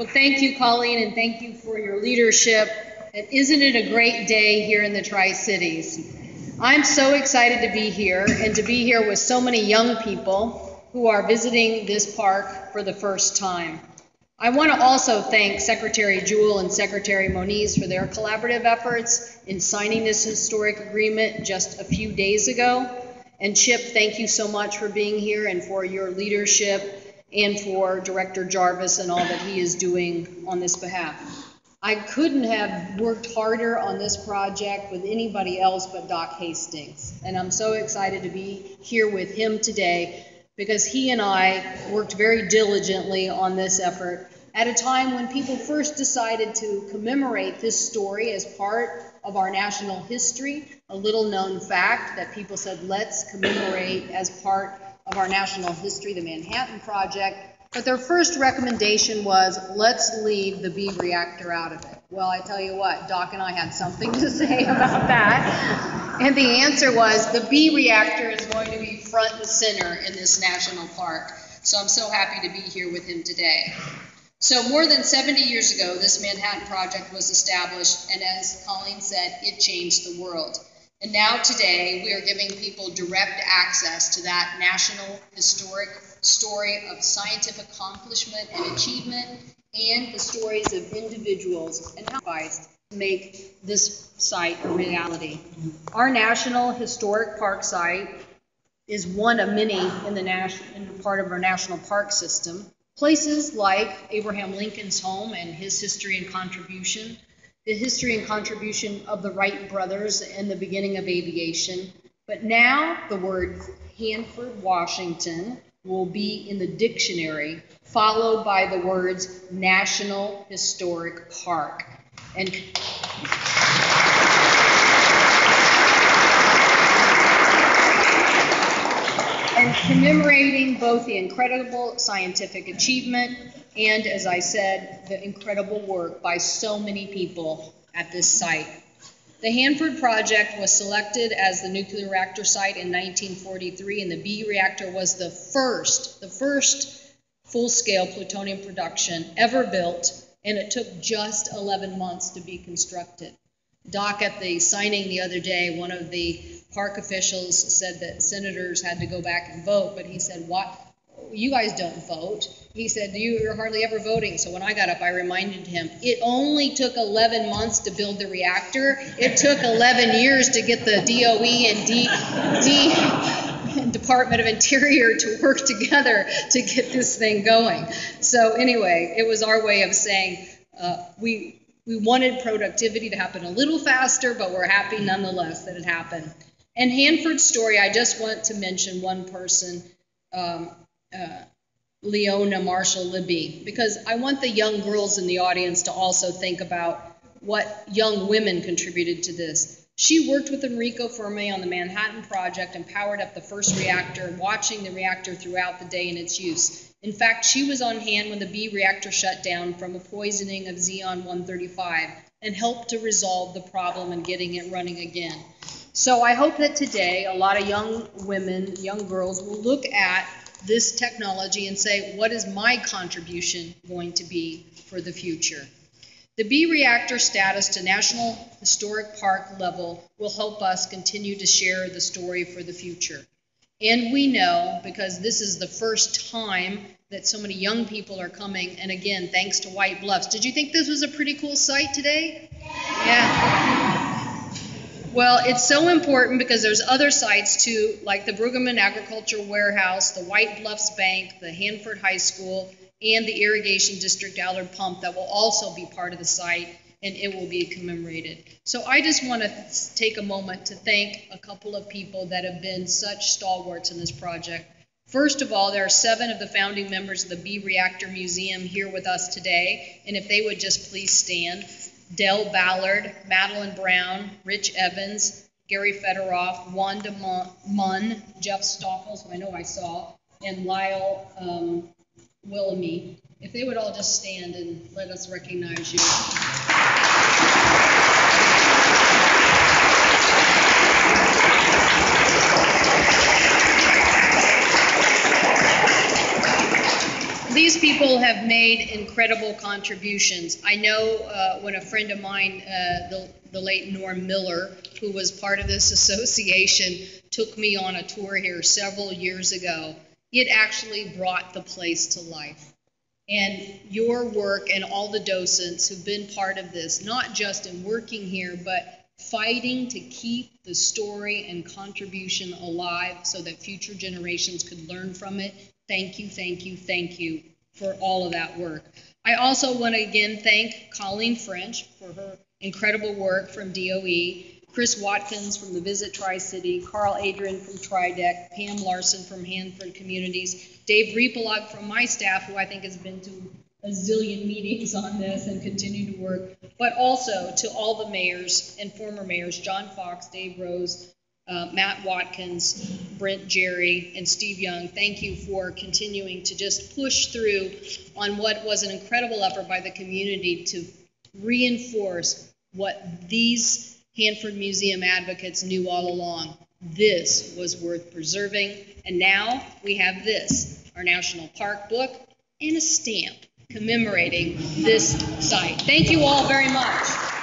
Well, thank you, Colleen, and thank you for your leadership. And isn't it a great day here in the Tri Cities? I'm so excited to be here and to be here with so many young people who are visiting this park for the first time. I want to also thank Secretary Jewell and Secretary Moniz for their collaborative efforts in signing this historic agreement just a few days ago. And Chip, thank you so much for being here and for your leadership and for Director Jarvis and all that he is doing on this behalf. I couldn't have worked harder on this project with anybody else but Doc Hastings. And I'm so excited to be here with him today because he and I worked very diligently on this effort at a time when people first decided to commemorate this story as part of our national history. A little known fact that people said, let's commemorate as part of our national history, the Manhattan Project. But their first recommendation was, let's leave the B reactor out of it. Well, I tell you what, Doc and I had something to say about that. And the answer was, the B reactor is going to be front and center in this national park. So I'm so happy to be here with him today. So more than 70 years ago, this Manhattan Project was established, and as Colleen said, it changed the world. And now today, we are giving people direct access to that national historic story of scientific accomplishment and achievement and the stories of individuals and how to make this site a reality. Our National Historic Park site is one of many in the in part of our national park system. Places like Abraham Lincoln's home and his history and contribution the history and contribution of the Wright brothers and the beginning of aviation. But now the word Hanford, Washington will be in the dictionary, followed by the words National Historic Park. And and commemorating both the incredible scientific achievement and, as I said, the incredible work by so many people at this site. The Hanford project was selected as the nuclear reactor site in 1943, and the B reactor was the first, the first full-scale plutonium production ever built, and it took just 11 months to be constructed. Doc, at the signing the other day, one of the park officials said that senators had to go back and vote, but he said, "What? You guys don't vote." He said, You're hardly ever voting. So when I got up, I reminded him, It only took 11 months to build the reactor. It took 11 years to get the DOE and D, D, Department of Interior to work together to get this thing going. So, anyway, it was our way of saying uh, we, we wanted productivity to happen a little faster, but we're happy nonetheless that it happened. And Hanford's story, I just want to mention one person. Um, uh, Leona Marshall Libby, because I want the young girls in the audience to also think about what young women contributed to this. She worked with Enrico Fermi on the Manhattan Project and powered up the first reactor, watching the reactor throughout the day in its use. In fact, she was on hand when the B reactor shut down from a poisoning of xenon 135 and helped to resolve the problem and getting it running again. So I hope that today a lot of young women, young girls will look at this technology and say, what is my contribution going to be for the future? The B reactor status to National Historic Park level will help us continue to share the story for the future. And we know, because this is the first time that so many young people are coming, and again, thanks to White Bluffs. Did you think this was a pretty cool site today? Yeah. Well, it's so important because there's other sites too, like the Brueggemann Agriculture Warehouse, the White Bluffs Bank, the Hanford High School, and the Irrigation District Allard Pump that will also be part of the site and it will be commemorated. So I just want to take a moment to thank a couple of people that have been such stalwarts in this project. First of all, there are seven of the founding members of the B Reactor Museum here with us today, and if they would just please stand. Dell Ballard, Madeline Brown, Rich Evans, Gary Federoff, Wanda Munn, Jeff Stoffels, who I know I saw, and Lyle um, Willamy. If they would all just stand and let us recognize you. These people have made incredible contributions. I know uh, when a friend of mine, uh, the, the late Norm Miller, who was part of this association, took me on a tour here several years ago, it actually brought the place to life. And your work and all the docents who've been part of this, not just in working here, but fighting to keep the story and contribution alive so that future generations could learn from it. Thank you, thank you, thank you for all of that work. I also want to again thank Colleen French for her incredible work from DOE, Chris Watkins from the Visit Tri City, Carl Adrian from TRIDEC, Pam Larsen from Hanford Communities, Dave Reepelag from my staff, who I think has been to a zillion meetings on this and continue to work, but also to all the mayors and former mayors, John Fox, Dave Rose, uh, Matt Watkins, Brent Gerry, and Steve Young. Thank you for continuing to just push through on what was an incredible effort by the community to reinforce what these Hanford Museum advocates knew all along. This was worth preserving. And now we have this, our National Park book, and a stamp commemorating this site. Thank you all very much.